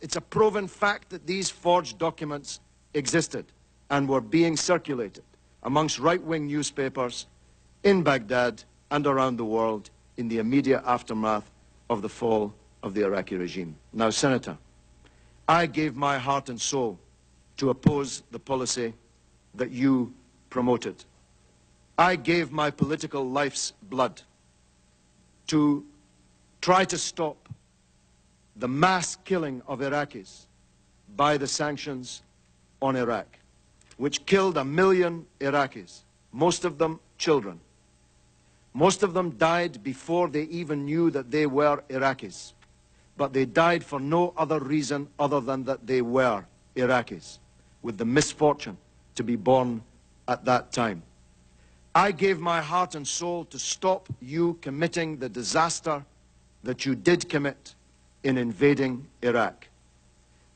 it's a proven fact that these forged documents existed and were being circulated amongst right-wing newspapers in Baghdad and around the world in the immediate aftermath of the fall of the Iraqi regime. Now, Senator, I gave my heart and soul to oppose the policy that you promoted. I gave my political life's blood to try to stop the mass killing of Iraqis by the sanctions on Iraq, which killed a million Iraqis, most of them children. Most of them died before they even knew that they were Iraqis. But they died for no other reason other than that they were Iraqis, with the misfortune to be born at that time. I gave my heart and soul to stop you committing the disaster that you did commit in invading Iraq.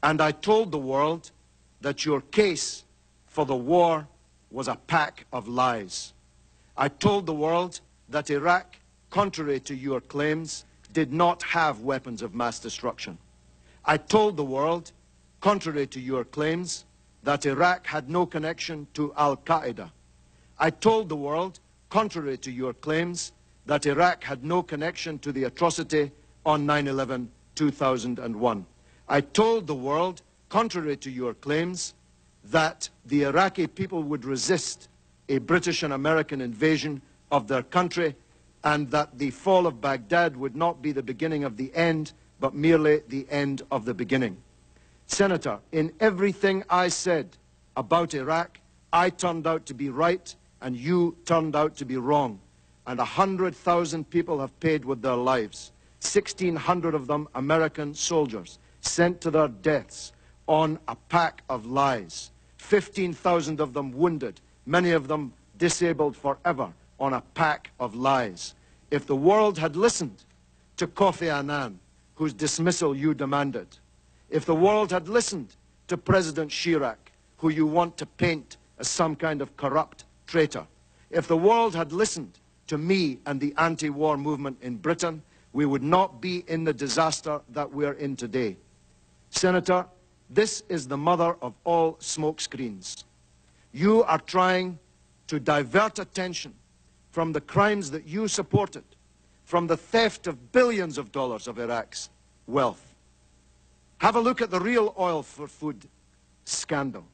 And I told the world that your case for the war was a pack of lies. I told the world that Iraq, contrary to your claims, did not have weapons of mass destruction. I told the world, contrary to your claims, that Iraq had no connection to Al-Qaeda. I told the world, contrary to your claims, that Iraq had no connection to the atrocity on 9-11, 2001. I told the world, contrary to your claims, that the Iraqi people would resist a British and American invasion of their country and that the fall of Baghdad would not be the beginning of the end, but merely the end of the beginning. Senator, in everything I said about Iraq, I turned out to be right and you turned out to be wrong. And 100,000 people have paid with their lives. 1,600 of them American soldiers sent to their deaths on a pack of lies. 15,000 of them wounded, many of them disabled forever on a pack of lies. If the world had listened to Kofi Annan, whose dismissal you demanded, if the world had listened to President Chirac, who you want to paint as some kind of corrupt traitor, if the world had listened to me and the anti-war movement in Britain, we would not be in the disaster that we're in today. Senator, this is the mother of all smokescreens. You are trying to divert attention from the crimes that you supported, from the theft of billions of dollars of Iraq's wealth. Have a look at the real oil for food scandal.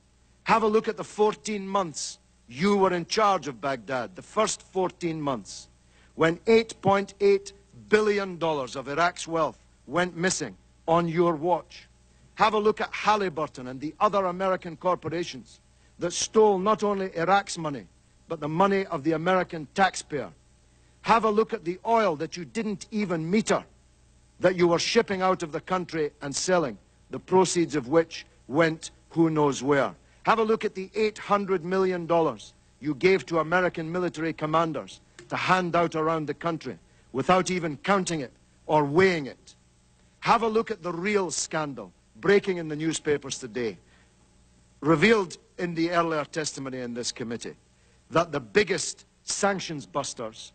Have a look at the 14 months you were in charge of Baghdad, the first 14 months, when $8.8 .8 billion dollars of Iraq's wealth went missing on your watch. Have a look at Halliburton and the other American corporations that stole not only Iraq's money, but the money of the American taxpayer. Have a look at the oil that you didn't even meter, that you were shipping out of the country and selling, the proceeds of which went who knows where. Have a look at the $800 million you gave to American military commanders to hand out around the country without even counting it or weighing it. Have a look at the real scandal breaking in the newspapers today, revealed in the earlier testimony in this committee that the biggest sanctions busters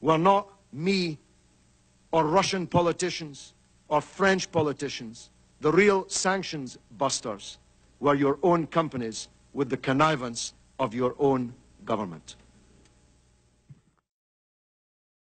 were not me or Russian politicians or French politicians. The real sanctions busters were your own companies with the connivance of your own government.